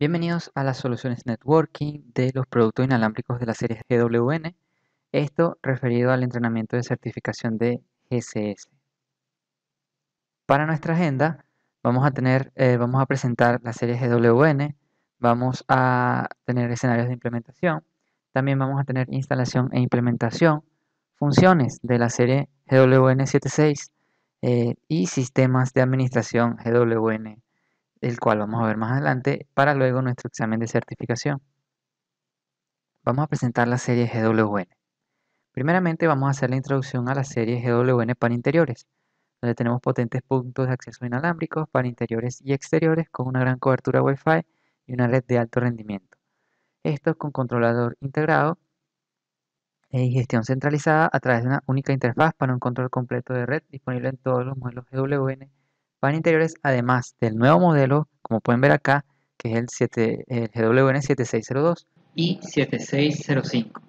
Bienvenidos a las soluciones networking de los productos inalámbricos de la serie GWN, esto referido al entrenamiento de certificación de GCS. Para nuestra agenda vamos a tener, eh, vamos a presentar la serie GWN, vamos a tener escenarios de implementación, también vamos a tener instalación e implementación, funciones de la serie GWN 76 eh, y sistemas de administración GWN el cual vamos a ver más adelante para luego nuestro examen de certificación. Vamos a presentar la serie GWN. Primeramente vamos a hacer la introducción a la serie GWN para interiores, donde tenemos potentes puntos de acceso inalámbricos para interiores y exteriores con una gran cobertura Wi-Fi y una red de alto rendimiento. Esto con controlador integrado y gestión centralizada a través de una única interfaz para un control completo de red disponible en todos los modelos GWN para interiores, además del nuevo modelo, como pueden ver acá, que es el, 7, el GWN 7602 y 7605.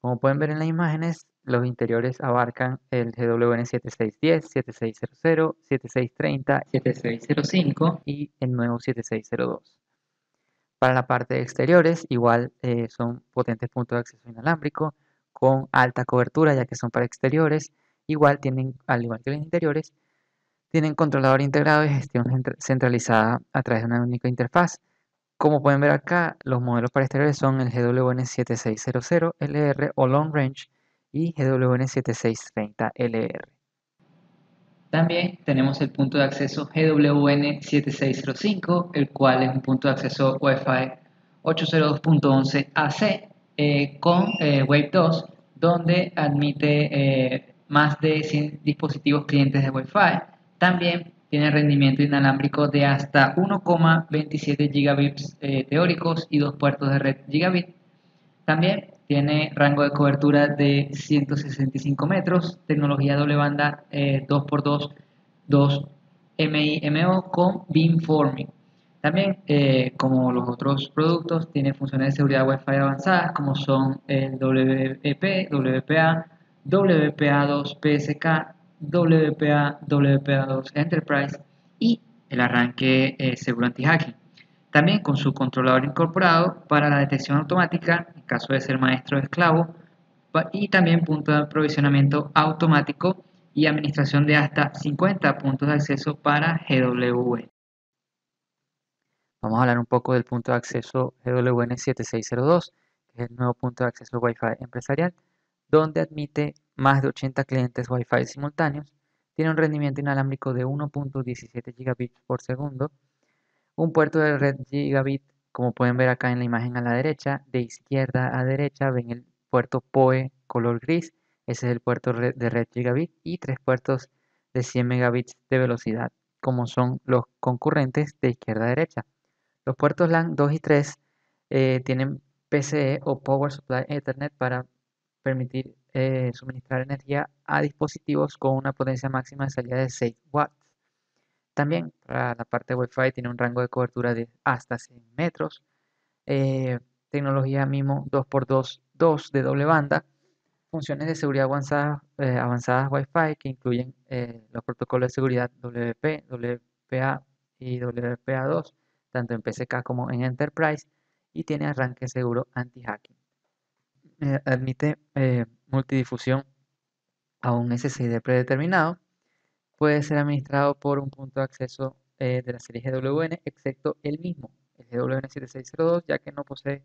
Como pueden ver en las imágenes, los interiores abarcan el GWN 7610, 7600, 7630, 7605 y el nuevo 7602. Para la parte de exteriores, igual eh, son potentes puntos de acceso inalámbrico con alta cobertura, ya que son para exteriores. Igual tienen, al igual que los interiores, tienen controlador integrado y gestión centralizada a través de una única interfaz. Como pueden ver acá, los modelos para exteriores son el GWN7600LR o Long Range y GWN7630LR. También tenemos el punto de acceso GWN7605, el cual es un punto de acceso Wi-Fi 802.11ac eh, con eh, Wave 2, donde admite eh, más de 100 dispositivos clientes de Wi-Fi también tiene rendimiento inalámbrico de hasta 1,27 gigabits eh, teóricos y dos puertos de red gigabit. También tiene rango de cobertura de 165 metros, tecnología doble banda 2x2, 2 MIMO con beamforming. También, eh, como los otros productos, tiene funciones de seguridad Wi-Fi avanzadas como son el WEP, WPA, WPA2 PSK, WPA, WPA2 Enterprise y el arranque eh, seguro anti-hacking. También con su controlador incorporado para la detección automática en caso de ser maestro o esclavo y también punto de aprovisionamiento automático y administración de hasta 50 puntos de acceso para GWN. Vamos a hablar un poco del punto de acceso GWN 7602, que es el nuevo punto de acceso Wi-Fi empresarial, donde admite más de 80 clientes Wi-Fi simultáneos, tiene un rendimiento inalámbrico de 1.17 gigabits por segundo, un puerto de red gigabit, como pueden ver acá en la imagen a la derecha, de izquierda a derecha ven el puerto PoE color gris, ese es el puerto de red gigabit, y tres puertos de 100 megabits de velocidad, como son los concurrentes de izquierda a derecha. Los puertos LAN 2 y 3 eh, tienen PCE o Power Supply Ethernet para permitir eh, suministrar energía a dispositivos con una potencia máxima de salida de 6 watts. También para la parte Wi-Fi tiene un rango de cobertura de hasta 100 metros. Eh, tecnología MIMO 2x2 2 de doble banda. Funciones de seguridad avanzadas, eh, avanzadas Wi-Fi que incluyen los protocolos de seguridad WP, WPA y WPA2, tanto en PCK como en Enterprise. Y tiene arranque seguro anti-hacking. Admite multidifusión a un SSID predeterminado puede ser administrado por un punto de acceso eh, de la serie GWN, excepto el mismo, el GWN7602, ya que no posee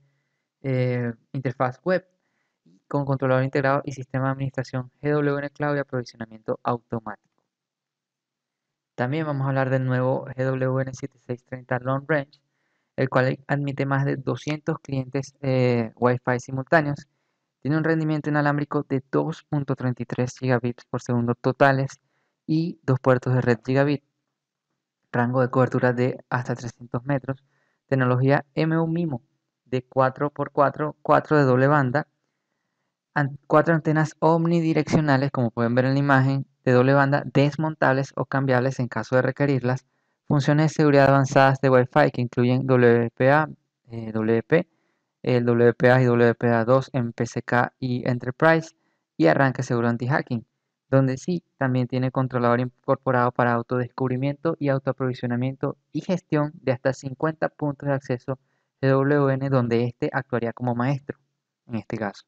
eh, interfaz web con controlador integrado y sistema de administración GWN Cloud y aprovisionamiento automático. También vamos a hablar del nuevo GWN7630 Long Range, el cual admite más de 200 clientes eh, Wi-Fi simultáneos tiene un rendimiento inalámbrico de 2.33 gigabits por segundo totales y dos puertos de red gigabit. Rango de cobertura de hasta 300 metros. Tecnología MU MIMO de 4x4, 4 de doble banda. cuatro antenas omnidireccionales, como pueden ver en la imagen, de doble banda desmontables o cambiables en caso de requerirlas. Funciones de seguridad avanzadas de Wi-Fi que incluyen WPA, eh, WP, el WPA y WPA2 en PCK y Enterprise y arranque seguro anti-hacking. donde sí también tiene controlador incorporado para autodescubrimiento y autoaprovisionamiento y gestión de hasta 50 puntos de acceso GWN donde éste actuaría como maestro, en este caso.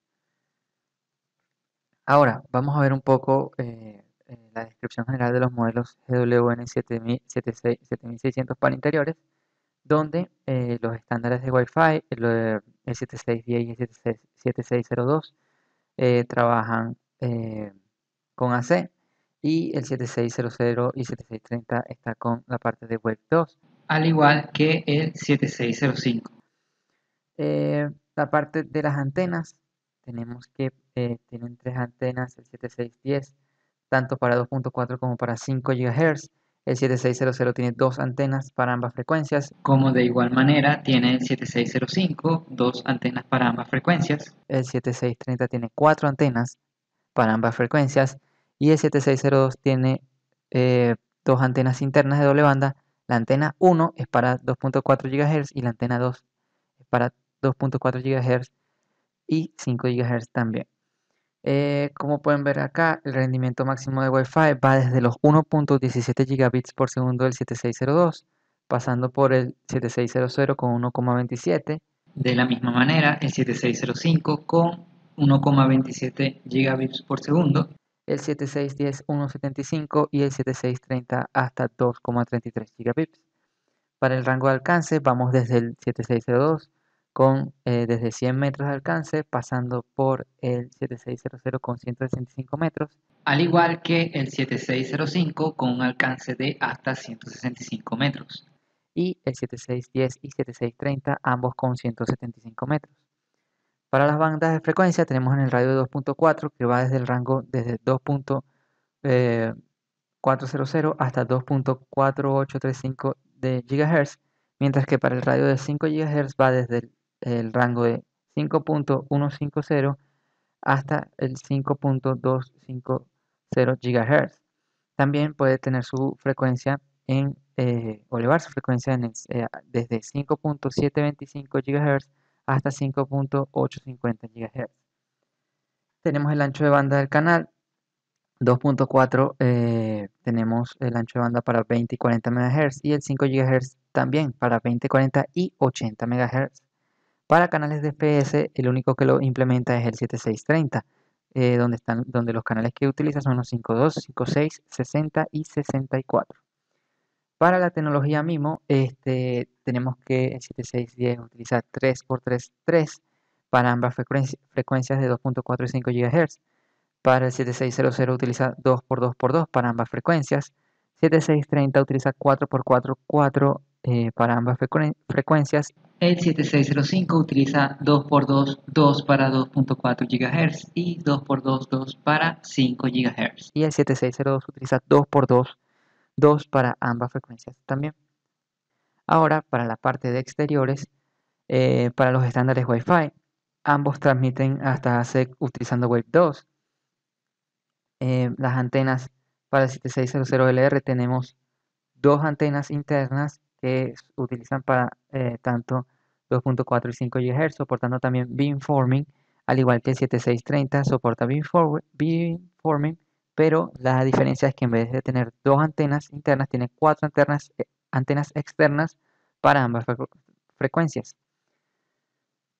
Ahora, vamos a ver un poco eh, eh, la descripción general de los modelos GWN 7600 para interiores, donde eh, los estándares de Wi-Fi, el, 7610 y el 7602, trabajan con AC y el 7600 y 7630 está con la parte de Web 2. Al igual que el 7605. la parte de las antenas, tenemos que tienen tres antenas, el 7610 tanto para 2.4 como para 5 GHz. El 7600 tiene dos antenas para ambas frecuencias. Como de igual manera tiene el 7605, dos antenas para ambas frecuencias. El 7630 tiene cuatro antenas para ambas frecuencias. Y el 7602 tiene eh, dos antenas internas de doble banda. La antena 1 es para 2.4 GHz y la antena 2 es para 2.4 GHz y 5 GHz también. Eh, como pueden ver acá, el rendimiento máximo de Wi-Fi va desde los 1.17 gigabits por segundo del 7602, pasando por el 7600 con 1.27. De la misma manera, el 7605 con 1.27 gigabits por segundo. El 7610 1.75 y el 7630 hasta 2.33 gigabits. Para el rango de alcance vamos desde el 7602 con eh, desde 100 metros de alcance, pasando por el 7600 con 165 metros. Al igual que el 7605 con un alcance de hasta 165 metros. Y el 7610 y 7630 ambos con 175 metros. Para las bandas de frecuencia tenemos en el radio de 2.4 que va desde el rango desde 2.400 eh, hasta 2.4835 de GHz, mientras que para el radio de 5 GHz va desde el el rango de 5.150 hasta el 5.250 GHz. También puede tener su frecuencia en, eh, o elevar su frecuencia en eh, desde 5.725 GHz hasta 5.850 GHz. Tenemos el ancho de banda del canal 2.4 eh, tenemos el ancho de banda para 20 y 40 MHz y el 5 GHz también para 20, 40 y 80 MHz. Para canales de FPS, el único que lo implementa es el 7630, eh, donde, están, donde los canales que utiliza son los 52, 56, 60 y 64. Para la tecnología MIMO, este, tenemos que el 7610 utiliza 3x3 para ambas frecuencias de 2.4 y 5 GHz. Para el 7600 utiliza 2x2x2 para ambas frecuencias. 7630 utiliza 4x4, 4 eh, para ambas frecuencias. El 7605 utiliza 2x2, 2 para 2.4 GHz y 2x2, 2 para 5 GHz. Y el 7602 utiliza 2x2, 2 para ambas frecuencias también. Ahora, para la parte de exteriores, eh, para los estándares Wi-Fi, ambos transmiten hasta ASEC utilizando Wave 2. Eh, las antenas para el 7600LR tenemos dos antenas internas que utilizan para eh, tanto 2.4 y 5 GHz, soportando también beamforming, al igual que el 7630 soporta beamforming, pero la diferencia es que en vez de tener dos antenas internas, tiene cuatro antenas, eh, antenas externas para ambas frecuencias.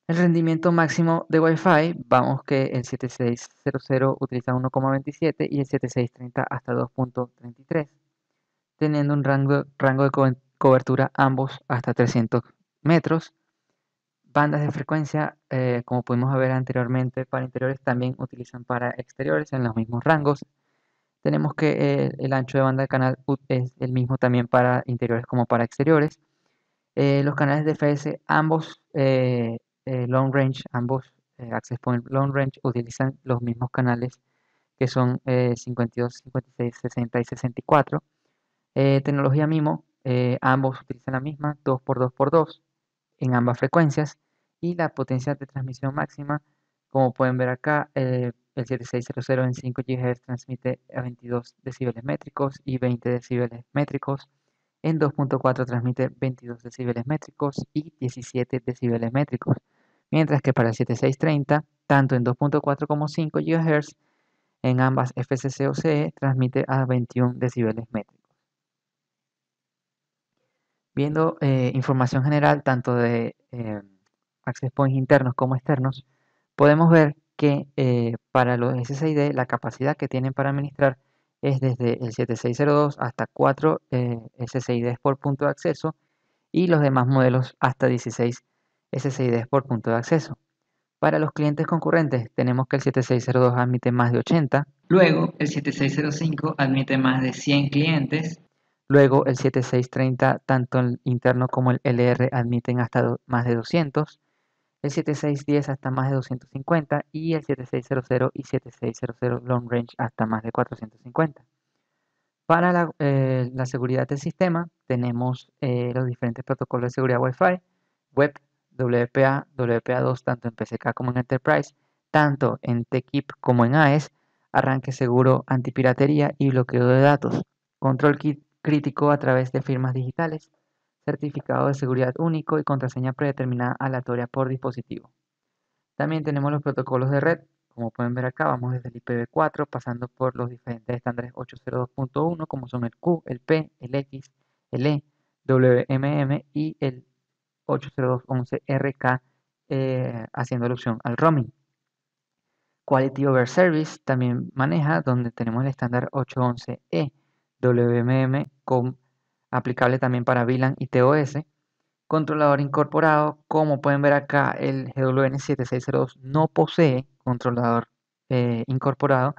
El rendimiento máximo de Wi-Fi, vamos que el 7600 utiliza 1,27 y el 7630 hasta 2.33, teniendo un rango, rango de cobertura ambos hasta 300 metros. Bandas de frecuencia, eh, como pudimos ver anteriormente, para interiores también utilizan para exteriores en los mismos rangos. Tenemos que el ancho de banda del canal es el mismo también para interiores como para exteriores. Eh, los canales de FS, ambos eh, long range, ambos access point long range utilizan los mismos canales que son 52, 56, 60 y 64. tecnología MIMO, eh, ambos utilizan la misma 2x2x2 en ambas frecuencias y la potencia de transmisión máxima, como pueden ver acá, eh, el 7600 en 5 GHz transmite a 22 decibeles métricos y 20 decibeles métricos. En 2.4 transmite 22 decibeles métricos y 17 decibeles métricos. Mientras que para el 7630, tanto en 2.4 como 5 GHz, en ambas FCC o CE transmite a 21 decibeles métricos. Viendo eh, información general tanto de eh, access points internos como externos, podemos ver que eh, para los SSID la capacidad que tienen para administrar es desde el 7602 hasta 4 SSIDs por punto de acceso y los demás modelos hasta 16 SSIDs por punto de acceso. Para los clientes concurrentes tenemos que el 7602 admite más de 80. Luego el 7605 admite más de 100 clientes. Luego el 7630, tanto el interno como el LR admiten hasta más de 200. El 7610 hasta más de 250 y el 7600 y 7600 long range hasta más de 450. Para la, eh, seguridad del sistema tenemos eh, los diferentes protocolos de seguridad Wi-Fi, web, WPA, WPA2 tanto en PCK como en Enterprise, tanto en TKIP como en AES, arranque seguro antipiratería y bloqueo de datos, control kit crítico a través de firmas digitales, certificado de seguridad único y contraseña predeterminada aleatoria por dispositivo. También tenemos los protocolos de red, como pueden ver acá, vamos desde el IPv4 pasando por los diferentes estándares 802.1 como son el Q, el P, el X, el E, WMM y el 802.11RK eh, haciendo alusión al roaming. Quality Over Service también maneja donde tenemos el estándar 811E WMM aplicable también para VLAN y TOS. Controlador incorporado, como pueden ver acá, el GWN7602 no posee controlador eh, incorporado.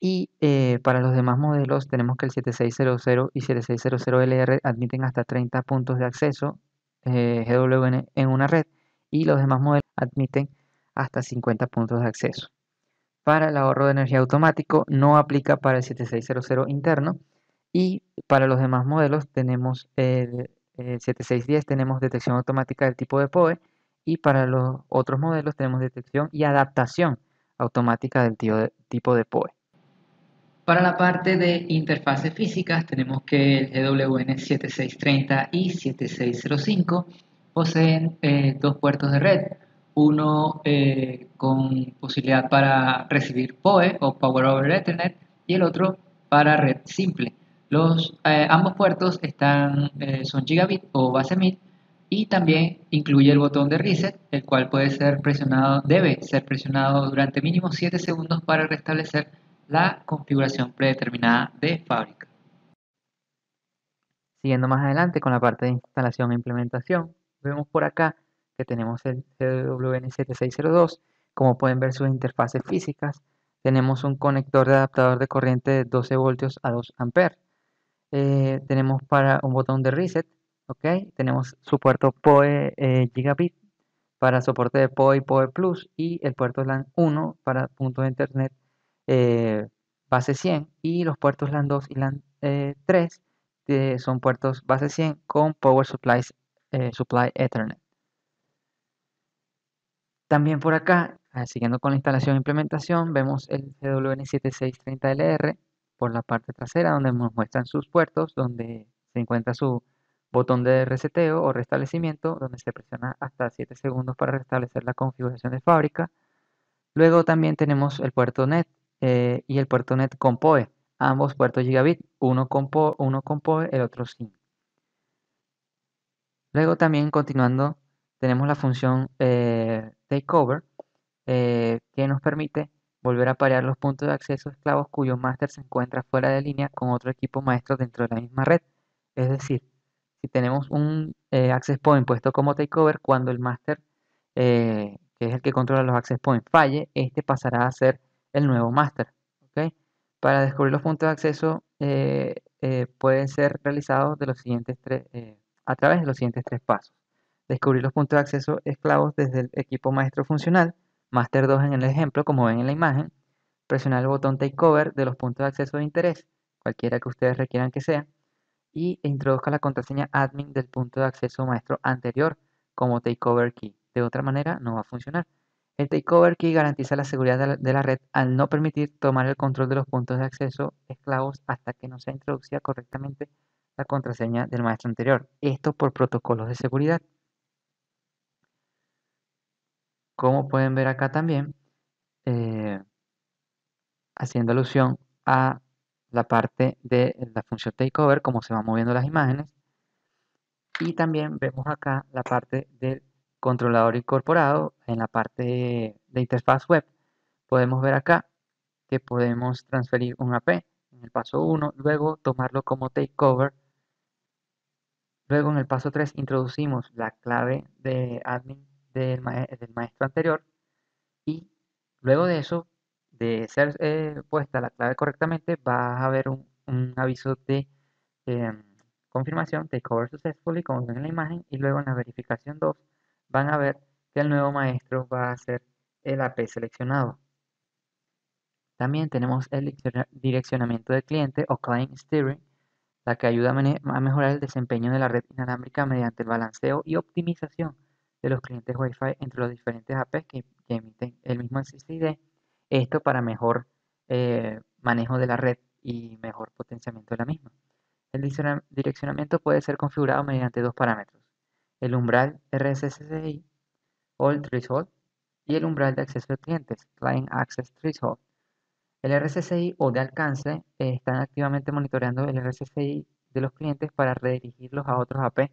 Y eh, para los demás modelos tenemos que el 7600 y 7600LR admiten hasta 30 puntos de acceso eh, GWN en una red y los demás modelos admiten hasta 50 puntos de acceso. Para el ahorro de energía automático no aplica para el 7600 interno y para los demás modelos tenemos el, 7610 tenemos detección automática del tipo de POE y para los otros modelos tenemos detección y adaptación automática del tipo de POE. Para la parte de interfaces físicas tenemos que el GWN 7630 y 7605 poseen eh, dos puertos de red, uno eh, con posibilidad para recibir PoE o Power over Ethernet y el otro para red simple. Los, eh, ambos puertos están, son gigabit o base 1000 y también incluye el botón de reset, el cual puede ser presionado, debe ser presionado durante mínimo 7 segundos para restablecer la configuración predeterminada de fábrica. Siguiendo más adelante con la parte de instalación e implementación, vemos por acá que tenemos el CWN7602, como pueden ver sus interfaces físicas, tenemos un conector de adaptador de corriente de 12 voltios a 2 amperes. Eh, tenemos para un botón de reset, ¿ok? Tenemos su puerto PoE eh, gigabit para soporte de PoE y PoE Plus y el puerto LAN 1 para punto de internet eh, base 100 y los puertos LAN 2 y LAN 3 eh, son puertos base 100 con Power Supplies, Supply Ethernet. También por acá, siguiendo con la instalación e implementación, vemos el CWN7630LR por la parte trasera donde nos muestran sus puertos, donde se encuentra su botón de reseteo o restablecimiento, donde se presiona hasta 7 segundos para restablecer la configuración de fábrica. Luego también tenemos el puerto NET eh, y el puerto NET con PoE. Ambos puertos gigabit, uno con, PoE, uno con PoE, el otro sin. Luego también continuando tenemos la función eh, takeover eh, que nos permite volver a parear los puntos de acceso esclavos cuyo máster se encuentra fuera de línea con otro equipo maestro dentro de la misma red. Es decir, si tenemos un access point puesto como takeover, cuando el máster, que es el que controla los access points, falle, este pasará a ser el nuevo máster. Para descubrir los puntos de acceso eh, eh, pueden ser realizados de los siguientes tres, eh, a través de los siguientes tres pasos. Descubrir los puntos de acceso esclavos desde el equipo maestro funcional, Master 2 en el ejemplo, como ven en la imagen. Presionar el botón Takeover de los puntos de acceso de interés, cualquiera que ustedes requieran que sea, y introduzca la contraseña admin del punto de acceso maestro anterior como Takeover Key. De otra manera, no va a funcionar. El takeover key garantiza la seguridad de la red al no permitir tomar el control de los puntos de acceso esclavos hasta que no sea introducida correctamente la contraseña del maestro anterior. Esto por protocolos de seguridad. Como pueden ver acá también, eh, haciendo alusión a la parte de la función takeover, cómo se van moviendo las imágenes. Y también vemos acá la parte del controlador incorporado en la parte de interfaz web. Podemos ver acá que podemos transferir un AP en el paso 1, luego tomarlo como takeover. Luego en el paso 3 introducimos la clave de admin del, maestro anterior y luego de eso, de ser eh, puesta la clave correctamente, va a haber un, aviso de em, confirmación, takeover successfully, como ven en la imagen, y luego en la verificación 2 van a ver que el nuevo maestro va a ser el AP seleccionado. También tenemos el direccionamiento de cliente o Client Steering, la que ayuda a, mejorar el desempeño de la red inalámbrica mediante el balanceo y optimización de los clientes Wi-Fi entre los diferentes APs que, emiten el mismo SSID. Esto para mejor eh, manejo de la red y mejor potenciamiento de la misma. El direccionamiento puede ser configurado mediante dos parámetros, el umbral RSSI o threshold y el umbral de acceso de clientes, Client Access Threshold. El RSSI o de alcance eh, están activamente monitoreando el RSSI de los clientes para redirigirlos a otros AP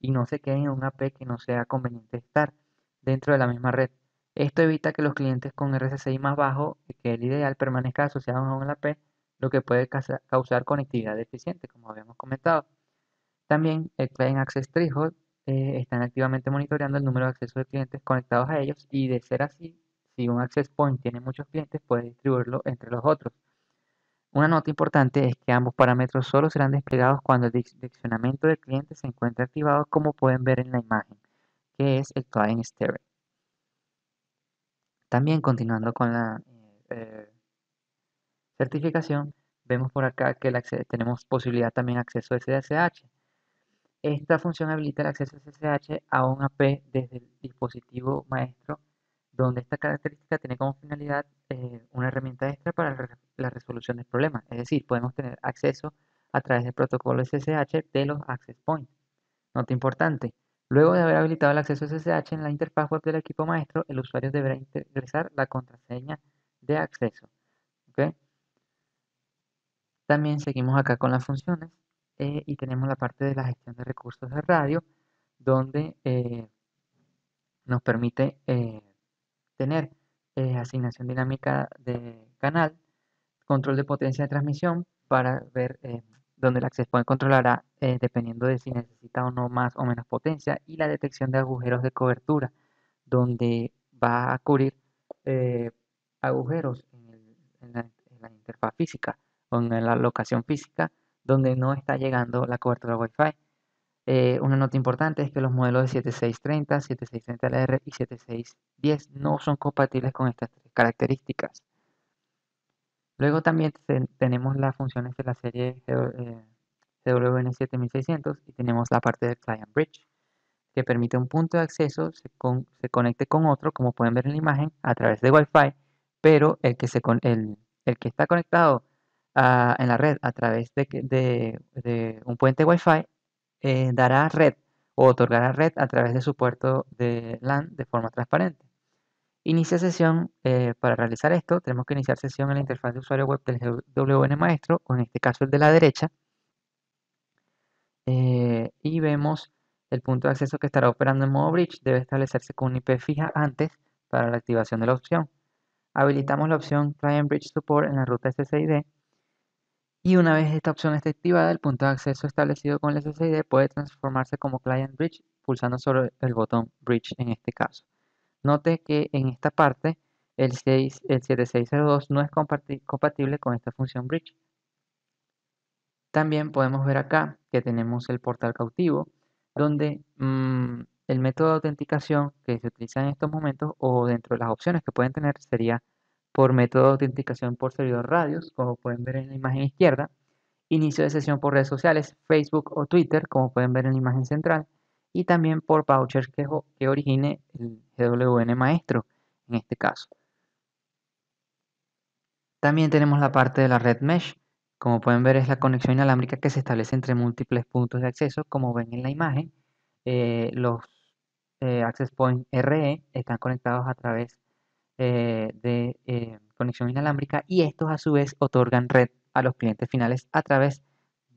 y no se queden en un AP que no sea conveniente estar dentro de la misma red. Esto evita que los clientes con RSSI más bajo que el ideal permanezcan asociados a un AP, lo que puede causar conectividad deficiente, como habíamos comentado. También el Client Access Threshold eh, están activamente monitoreando el número de accesos de clientes conectados a ellos y de ser así, si un access point tiene muchos clientes, puede distribuirlo entre los otros. Una nota importante es que ambos parámetros solo serán desplegados cuando el direccionamiento del cliente se encuentre activado, como pueden ver en la imagen, que es el client steering. También continuando con la eh, certificación, vemos por acá que tenemos posibilidad también de acceso a SSH. Esta función habilita el acceso a SSH a un AP desde el dispositivo maestro donde esta característica tiene como finalidad eh, una herramienta extra para la resolución del problema. Es decir, podemos tener acceso a través del protocolo SSH de los access points. Nota importante, luego de haber habilitado el acceso SSH en la interfaz web del equipo maestro, el usuario deberá ingresar la contraseña de acceso. También seguimos acá con las funciones eh, y tenemos la parte de la gestión de recursos de radio, donde eh, nos permite tener eh, asignación dinámica de canal, control de potencia de transmisión para ver eh, dónde el access point controlará eh, dependiendo de si necesita o no más o menos potencia y la detección de agujeros de cobertura donde va a cubrir agujeros en, la, en, la, interfaz física o en la locación física donde no está llegando la cobertura Wi-Fi. Eh, una nota importante es que los modelos de 7630, 7630LR y 7610 no son compatibles con estas tres características. Luego también tenemos las funciones de la serie CWN7600 eh, y tenemos la parte del Client Bridge que permite un punto de acceso se, conecte con otro, como pueden ver en la imagen, a través de Wi-Fi, pero el que, se, el, que está conectado en la red a través de, de un puente Wi-Fi eh, dará red o otorgará red a través de su puerto de LAN de forma transparente. Inicia sesión. Eh, para realizar esto, tenemos que iniciar sesión en la interfaz de usuario web del WN Maestro, o en este caso el de la derecha. Eh, y vemos el punto de acceso que estará operando en modo bridge. Debe establecerse con un IP fija antes para la activación de la opción. Habilitamos la opción Client Bridge Support en la ruta SSID y una vez esta opción esté activada, el punto de acceso establecido con el SSID puede transformarse como Client Bridge pulsando sobre el botón Bridge en este caso. Note que en esta parte el, 6, el 7602 no es compatible con esta función Bridge. También podemos ver acá que tenemos el portal cautivo, donde mm, el método de autenticación que se utiliza en estos momentos o dentro de las opciones que pueden tener sería por método de autenticación por servidor radios, como pueden ver en la imagen izquierda, inicio de sesión por redes sociales, Facebook o Twitter, como pueden ver en la imagen central, y también por vouchers que, origine el GWN maestro, en este caso. También tenemos la parte de la red mesh, como pueden ver es la conexión inalámbrica que se establece entre múltiples puntos de acceso, como ven en la imagen. Eh, los eh, access point RE están conectados a través eh, de eh, conexión inalámbrica y estos a su vez otorgan red a los clientes finales a través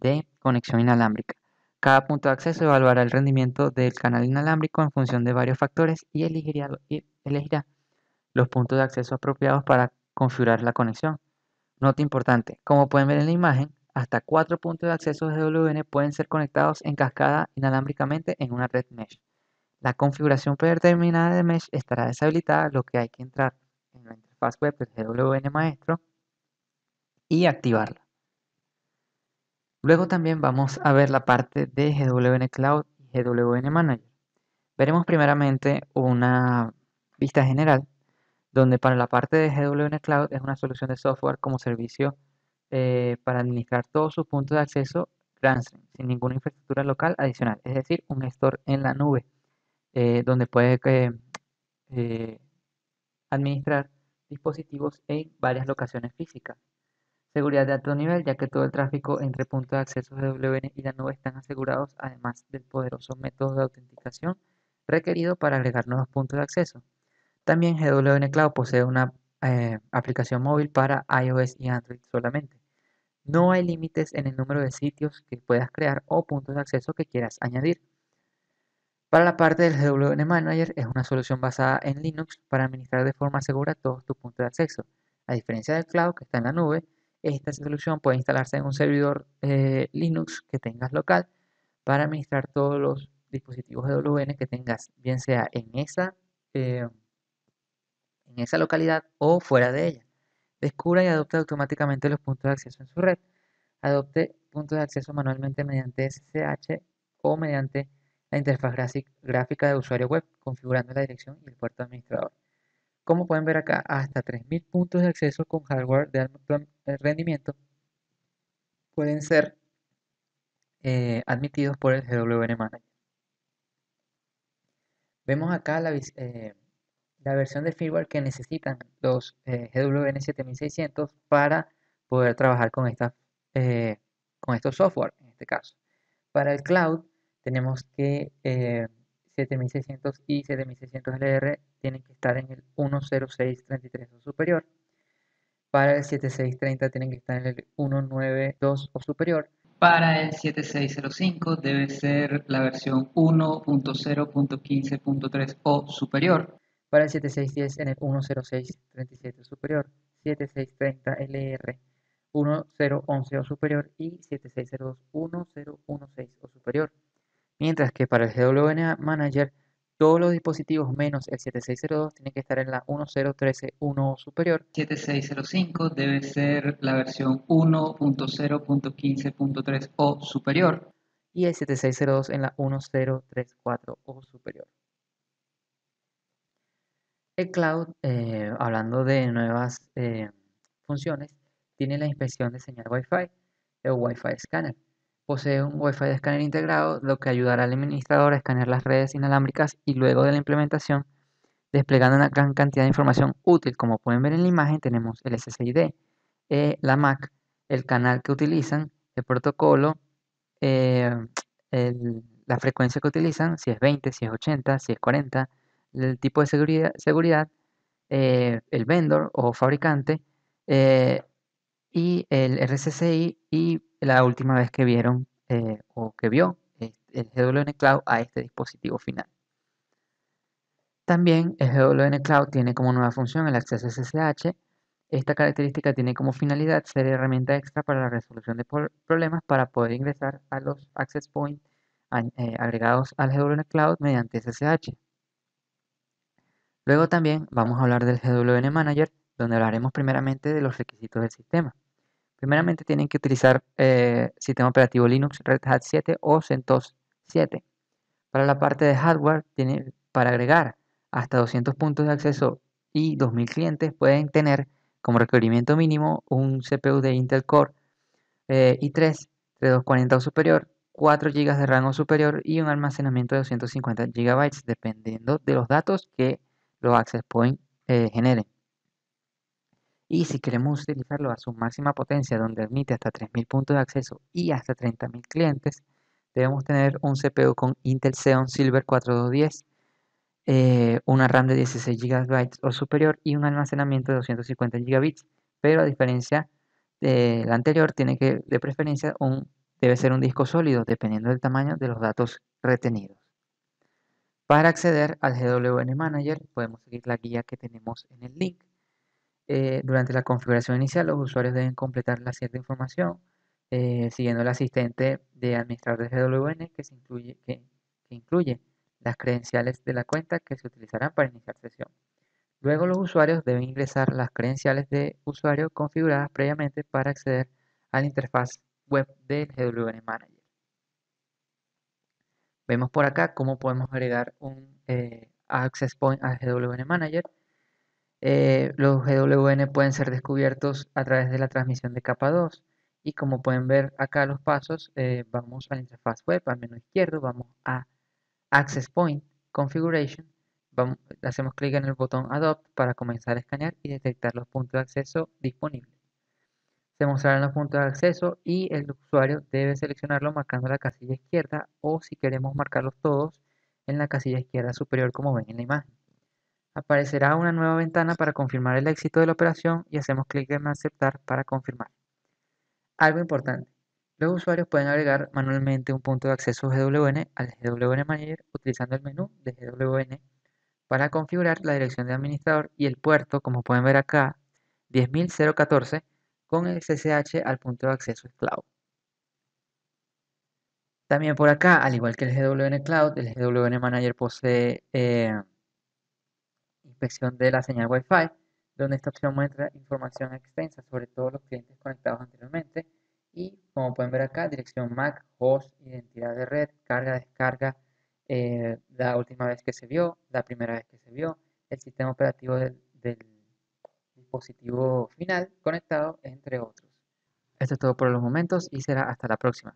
de conexión inalámbrica. Cada punto de acceso evaluará el rendimiento del canal inalámbrico en función de varios factores y elegirá, los puntos de acceso apropiados para configurar la conexión. Nota importante, como pueden ver en la imagen, hasta cuatro puntos de acceso GWN pueden ser conectados en cascada inalámbricamente en una red mesh. La configuración predeterminada de mesh estará deshabilitada, lo que hay que entrar en la interfaz web del GWN maestro y activarla. Luego también vamos a ver la parte de GWN Cloud y GWN Manager. Veremos primeramente una vista general, donde para la parte de GWN Cloud es una solución de software como servicio eh, para administrar todos sus puntos de acceso sin ninguna infraestructura local adicional, es decir, un store en la nube, eh, donde puede eh, administrar dispositivos en varias locaciones físicas. Seguridad de alto nivel, ya que todo el tráfico entre puntos de acceso GWN y la nube están asegurados, además del poderoso método de autenticación requerido para agregar nuevos puntos de acceso. También GWN Cloud posee una eh, aplicación móvil para iOS y Android solamente. No hay límites en el número de sitios que puedas crear o puntos de acceso que quieras añadir. Para la parte del GWN Manager es una solución basada en Linux para administrar de forma segura todos tus puntos de acceso. A diferencia del cloud que está en la nube, esta solución puede instalarse en un servidor eh, Linux que tengas local para administrar todos los dispositivos de WN que tengas, bien sea en esa, eh, en esa localidad o fuera de ella. Descubra y adopte automáticamente los puntos de acceso en su red. Adopte puntos de acceso manualmente mediante SSH o mediante la interfaz gráfica de usuario web, configurando la dirección y el puerto administrador. Como pueden ver acá, hasta 3.000 puntos de acceso con hardware de alto rendimiento pueden ser eh, admitidos por el GWN Manager. Vemos acá la, eh, la, versión de firmware que necesitan los eh, GWN 7600 para poder trabajar con, esta, con estos software, en este caso. Para el cloud tenemos que 7600 y 7600 LR tienen que estar en el 10633 o superior. Para el 7630 tienen que estar en el 192 o superior. Para el 7605 debe ser la versión 1.0.15.3 o superior. Para el 7610 en el 10637 o superior. 7630 LR 1011 o superior y 7602 1016 o superior mientras que para el GWN Manager todos los dispositivos menos el 7602 tienen que estar en la 1013.1 superior. 7605 debe ser la versión 1.0.15.3 o superior. Y el 7602 en la 1034 o superior. El cloud, eh, hablando de nuevas eh, funciones, tiene la inspección de señal Wi-Fi o Wi-Fi Scanner. Posee un Wi-Fi de escáner integrado, lo que ayudará al administrador a escanear las redes inalámbricas y luego de la implementación, desplegando una gran cantidad de información útil. Como pueden ver en la imagen, tenemos el SSID, eh, la MAC, el canal que utilizan, el protocolo, eh, la frecuencia que utilizan, si es 20, si es 80, si es 40, el tipo de seguridad, seguridad eh, el vendor o fabricante, y el RCCI y la última vez que vieron eh, o que vio el GWN Cloud a este dispositivo final. También el GWN Cloud tiene como nueva función el acceso SSH. Esta característica tiene como finalidad ser herramienta extra para la resolución de problemas para poder ingresar a los access points eh, agregados al GWN Cloud mediante SSH. Luego también vamos a hablar del GWN Manager, donde hablaremos primeramente de los requisitos del sistema. Primeramente tienen que utilizar eh, sistema operativo Linux Red Hat 7 o CentOS 7. Para la parte de hardware, tienen, para agregar hasta 200 puntos de acceso y 2000 clientes, pueden tener como requerimiento mínimo un CPU de Intel Core eh, i3 3240 o superior, 4 GB de RAM o superior y un almacenamiento de 250 GB dependiendo de los datos que los access point eh, generen. Y si queremos utilizarlo a su máxima potencia, donde admite hasta 3.000 puntos de acceso y hasta 30.000 clientes, debemos tener un CPU con Intel Xeon Silver 4210 eh, una RAM de 16 GB o superior y un almacenamiento de 250 GB, pero a diferencia de la anterior, tiene que, de preferencia, un, debe ser un disco sólido, dependiendo del tamaño de los datos retenidos. Para acceder al GWN Manager, podemos seguir la guía que tenemos en el link. Eh, durante la configuración inicial, los usuarios deben completar la cierta información, eh, siguiendo el asistente de administrador de GWN que, incluye, las credenciales de la cuenta que se utilizarán para iniciar sesión. Luego los usuarios deben ingresar las credenciales de usuario configuradas previamente para acceder a la interfaz web del GWN Manager. Vemos por acá cómo podemos agregar un eh, access point al GWN Manager. Eh, los GWN pueden ser descubiertos a través de la transmisión de capa 2 y como pueden ver acá los pasos, eh, vamos a la interfaz web, al menú izquierdo, vamos a Access Point Configuration, hacemos clic en el botón Adopt para comenzar a escanear y detectar los puntos de acceso disponibles. Se mostrarán los puntos de acceso y el usuario debe seleccionarlo marcando la casilla izquierda o si queremos marcarlos todos en la casilla izquierda superior como ven en la imagen. Aparecerá una nueva ventana para confirmar el éxito de la operación y hacemos clic en aceptar para confirmar. Algo importante, los usuarios pueden agregar manualmente un punto de acceso GWN al GWN Manager utilizando el menú de GWN para configurar la dirección de administrador y el puerto, como pueden ver acá, 10014 con el SSH al punto de acceso Cloud. También por acá, al igual que el GWN Cloud, el GWN Manager posee eh, inspección de la señal Wi-Fi, donde esta opción muestra información extensa sobre todos los clientes conectados anteriormente, y como pueden ver acá, dirección MAC, host, identidad de red, carga, descarga, eh, la última vez que se vio, la primera vez que se vio, el sistema operativo del, del dispositivo final conectado, entre otros. Esto es todo por los momentos y será hasta la próxima.